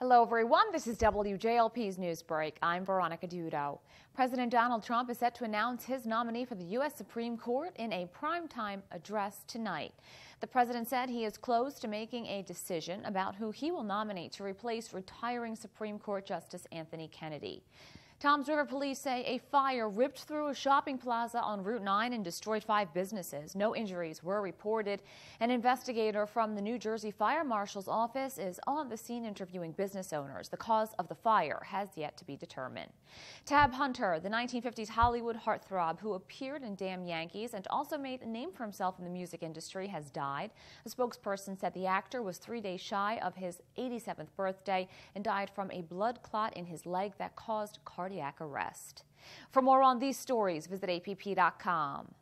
Hello, everyone. This is WJLP's News Break. I'm Veronica Dudo. President Donald Trump is set to announce his nominee for the U.S. Supreme Court in a primetime address tonight. The president said he is close to making a decision about who he will nominate to replace retiring Supreme Court Justice Anthony Kennedy. Toms River police say a fire ripped through a shopping plaza on Route 9 and destroyed five businesses. No injuries were reported. An investigator from the New Jersey Fire Marshal's office is on the scene interviewing business owners. The cause of the fire has yet to be determined. Tab Hunter, the 1950s Hollywood heartthrob who appeared in Damn Yankees and also made a name for himself in the music industry, has died. A spokesperson said the actor was three days shy of his 87th birthday and died from a blood clot in his leg that caused cardiac cardiac arrest. For more on these stories, visit APP.com.